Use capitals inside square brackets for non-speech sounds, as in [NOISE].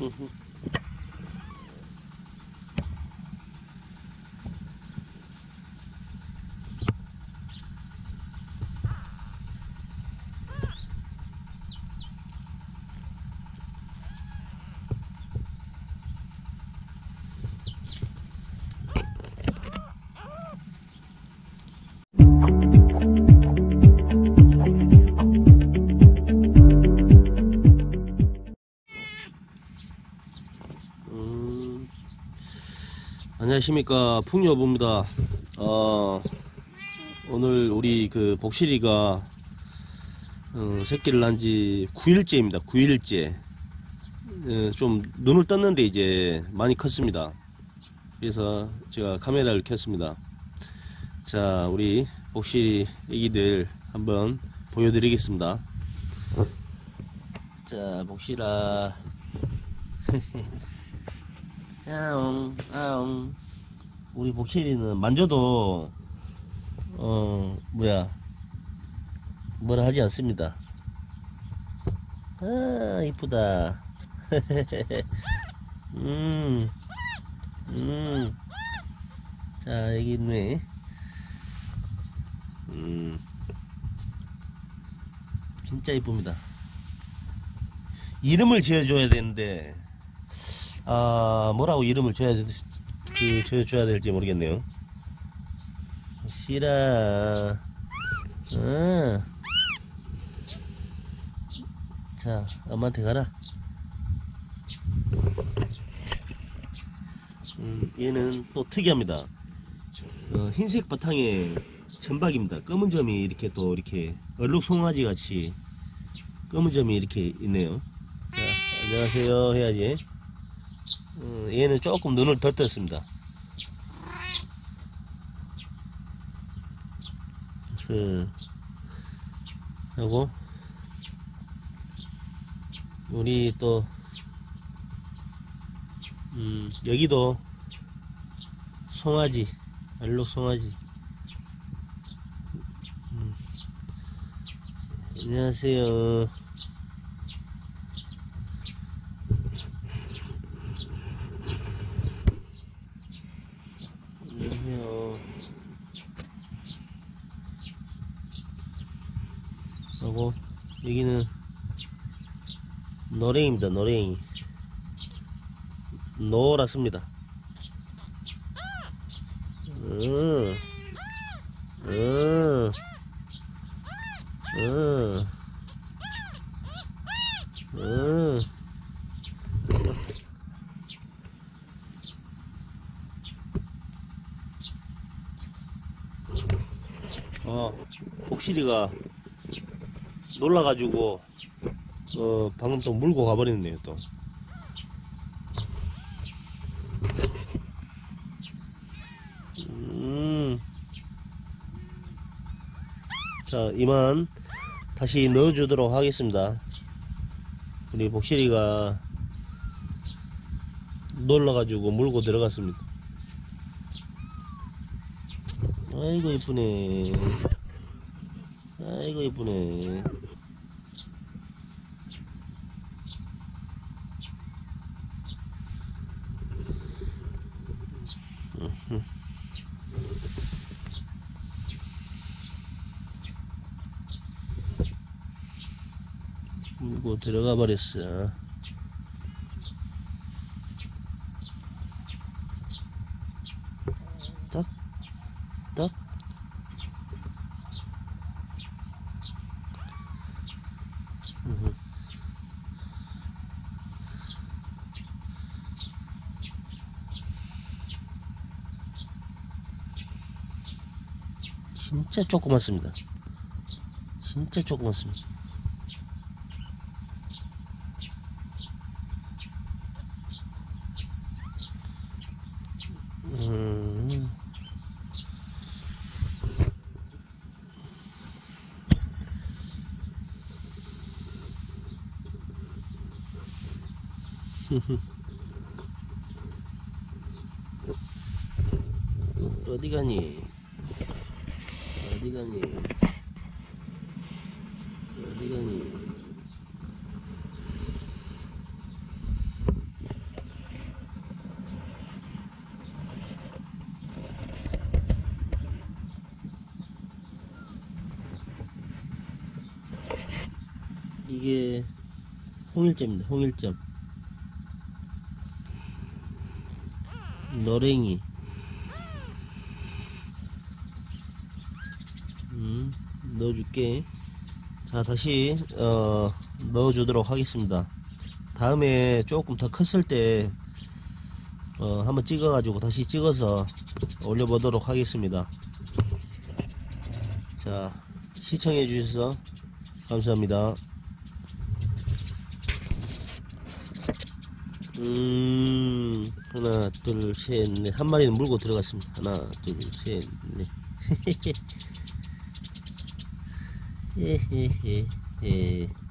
음, 안녕하십니까 풍요부입니다. 어, 오늘 우리 그 복실이가 어, 새끼를 낳은 지 9일째입니다. 9일째. 어, 좀 눈을 떴는데 이제 많이 컸습니다. 그래서 제가 카메라를 켰습니다. 자, 우리 복실이 애기들 한번 보여드리겠습니다. 자, 복실아. [LAUGHS] 아웅 아웅 우리 복실이는 만져도 어 뭐야 뭐라 하지 않습니다. 아 이쁘다. [LAUGHS] 음, 음. 자 여기 있네. 음. 진짜 이쁩니다. 이름을 지어줘야 되는데 아 뭐라고 이름을 줘야 그 지어줘야 될지 모르겠네요. 시라. 어. 자 엄마한테 가라. 음, 얘는 또 특이합니다. 어, 흰색 바탕에 점박입니다. 검은 점이 이렇게 또 이렇게 얼룩 송아지 같이 검은 점이 이렇게 있네요. 자, 안녕하세요 해야지. 어, 얘는 조금 눈을 더 떴습니다. 그, 하고, 우리 또, 음, 여기도 송아지, 알록 송아지. 음. 안녕하세요. 하고 여기는 노랭입니다. 노랭이 노랗습니다. 음, 음, 음, 음. 어, 복실이가 놀라가지고, 어, 방금 또 물고 가버렸네요, 또. 음. 자, 이만 다시 넣어주도록 하겠습니다. 우리 복실이가 놀라가지고 물고 들어갔습니다. 아이고 이쁘네 아이고 이쁘네 물고 들어가 버렸어 딱 딱. 음흠. 진짜 조그맣습니다. 진짜 조그맣습니다. 음. [LAUGHS] 어디 가니? 어디 가니? 어디 가니? 이게 홍일점입니다. 홍일점. 노랭이. 넣어줄게. 자, 다시, 어, 넣어주도록 하겠습니다. 다음에 조금 더 컸을 때, 어, 한번 찍어 가지고 다시 찍어서 올려 보도록 하겠습니다. 자, 시청해 주셔서 감사합니다. 음, 하나, 둘, 셋, 넷. 한 마리는 물고 들어갔습니다. 하나, 둘, 셋, 넷. [LAUGHS] Yeah, yeah, yeah, yeah.